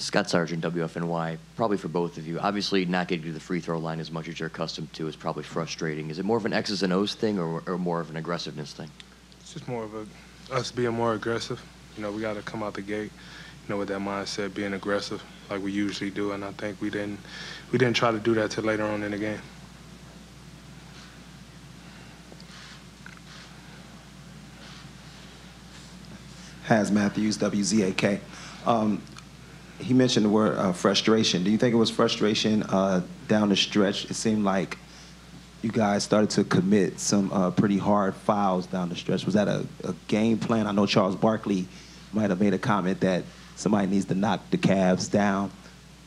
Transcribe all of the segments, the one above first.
Scott Sargent, WFNY, probably for both of you. Obviously, not getting to the free throw line as much as you're accustomed to is probably frustrating. Is it more of an X's and O's thing or, or more of an aggressiveness thing? It's just more of a us being more aggressive. You know, we got to come out the gate, you know, with that mindset, being aggressive like we usually do. And I think we didn't we didn't try to do that till later on in the game. Has Matthews, WZAK. Um, he mentioned the word uh, frustration. Do you think it was frustration uh, down the stretch? It seemed like you guys started to commit some uh, pretty hard fouls down the stretch. Was that a, a, game plan? I know Charles Barkley might have made a comment that somebody needs to knock the Cavs down,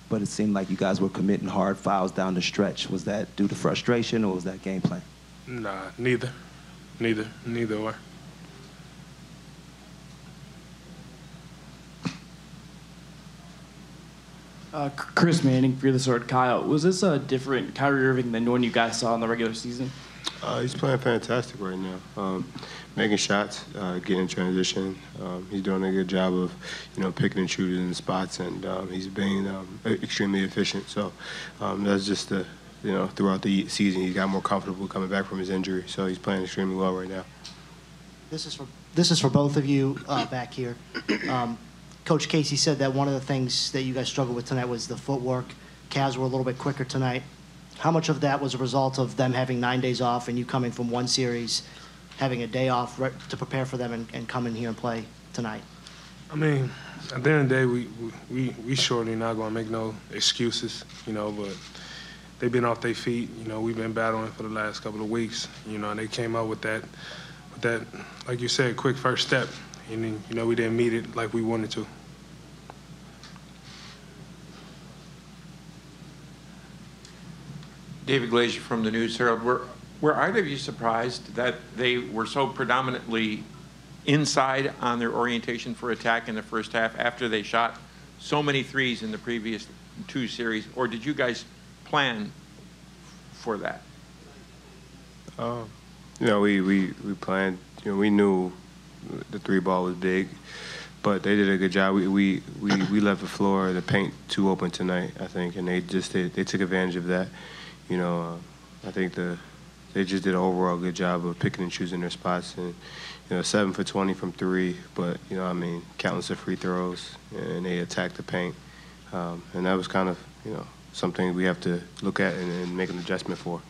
but it seemed like you guys were committing hard fouls down the stretch. Was that due to frustration or was that game plan? Nah, neither. Neither. Neither or. Uh, Chris Manning for the sword. Kyle, was this a different Kyrie Irving than the one you guys saw in the regular season? Uh, he's playing fantastic right now, um, making shots, uh, getting in transition. Um, he's doing a good job of, you know, picking and shooting in the spots, and um, he's being um, extremely efficient. So um, that's just the, you know, throughout the season, he got more comfortable coming back from his injury. So he's playing extremely well right now. This is for this is for both of you uh, back here. Coach Casey said that one of the things that you guys struggled with tonight was the footwork. Cavs were a little bit quicker tonight. How much of that was a result of them having nine days off and you coming from one series, having a day off to prepare for them and, and come in here and play tonight? I mean, at the end of the day, we we we surely not gonna make no excuses, you know. But they've been off their feet. You know, we've been battling for the last couple of weeks. You know, and they came out with that, with that, like you said, quick first step. And then, you know, we didn't meet it like we wanted to. David Glasier from the News Herald. Were, were either of you surprised that they were so predominantly inside on their orientation for attack in the first half after they shot so many threes in the previous two series, or did you guys plan for that? Uh, you know, we, we, we planned, you know, we knew the three ball was big, but they did a good job. We, we, we, we left the floor, the paint too open tonight, I think, and they just they took advantage of that you know, uh, I think the they just did an overall good job of picking and choosing their spots. And you know, seven for 20 from three, but you know, I mean, countless of free throws, and they attacked the paint, um, and that was kind of you know something we have to look at and, and make an adjustment for.